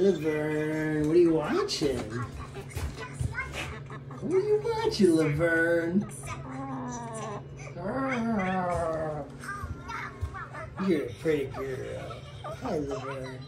Laverne. What are you watching? What are you watching, Laverne? Ah. You're a pretty girl. Hi, Laverne.